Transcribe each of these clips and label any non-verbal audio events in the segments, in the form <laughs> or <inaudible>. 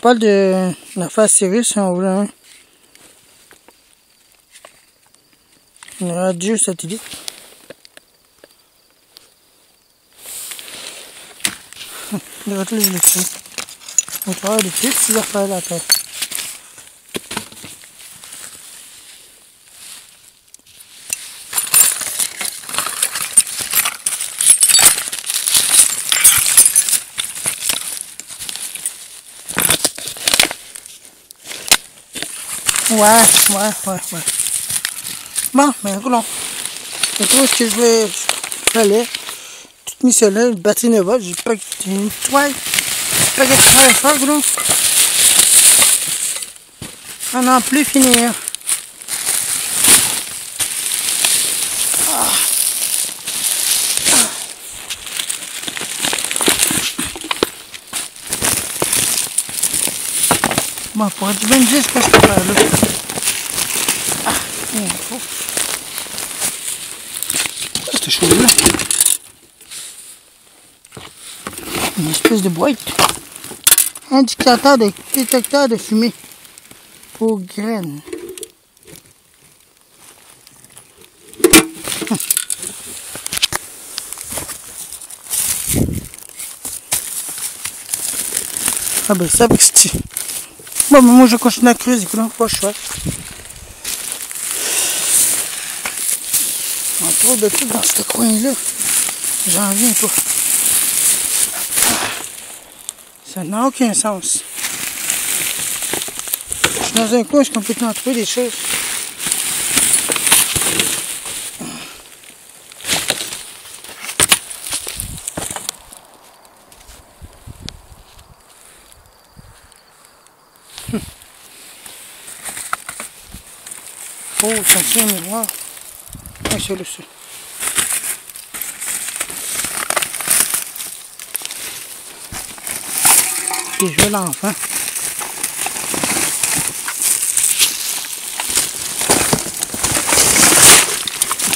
On parle de l'affaire si on voulait. Hein. Une radio satellite. Regarde les élections. On travaille de petites affaires là. Terre. Ouais, ouais, ouais, ouais. Bon, c'est tout ce que je vais faire. Toute mission là, le batterie ne va, j'ai pas une toile. Pas que tu fais ça, gros. On n'en plus finir. Ah. Bon, pour être bien dire ce que je peux faire là. Ah, il faut. C'était chaud là. Une espèce de boîte. Indicateur de détecteur de fumée pour graines. Ah ben ça, parce mais moi je continue à écoute, quoi je fais. On trouve de tout dans ce coin-là. J'en viens pas. Ça n'a aucun sens. Je suis dans un coin, je peux en trouver des choses. Oh, attention, miroir. Ah, c'est le seul. Et je l'enfant.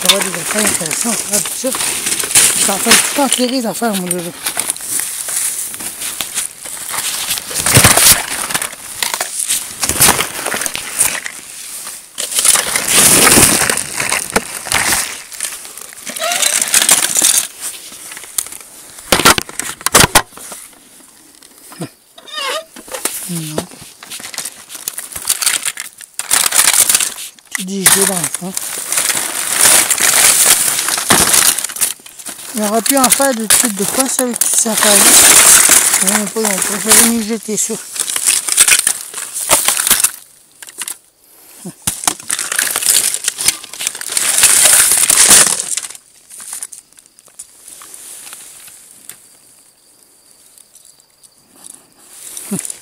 Ça va des affaires intéressantes. Ça. Je suis en train de enterrer les affaires, mon là. Non. Petit jeux d'enfant. Il aurait pu en faire des trucs de quoi avec toutes ces affaires-là. On peut préférer nous jeter ça. Pas <laughs>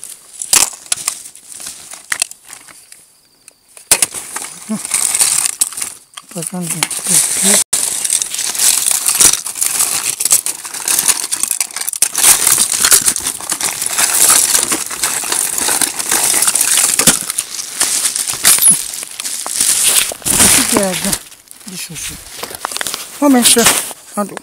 besoin de des chaussures. Oh, bien sûr, en dos.